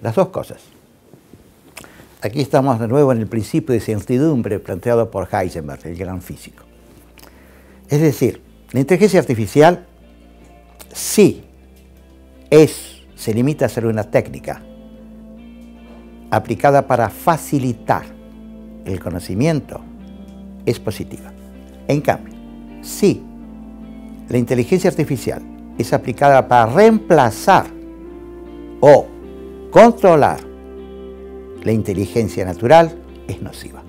las dos cosas. Aquí estamos de nuevo en el principio de certidumbre planteado por Heisenberg, el gran físico. Es decir, la inteligencia artificial sí es, se limita a ser una técnica aplicada para facilitar el conocimiento, es positiva. En cambio, si la inteligencia artificial es aplicada para reemplazar o controlar la inteligencia natural, es nociva.